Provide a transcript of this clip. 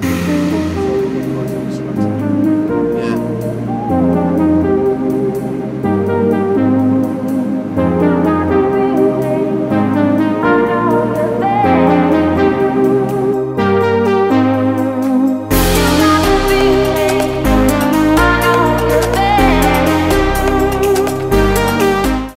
Bye.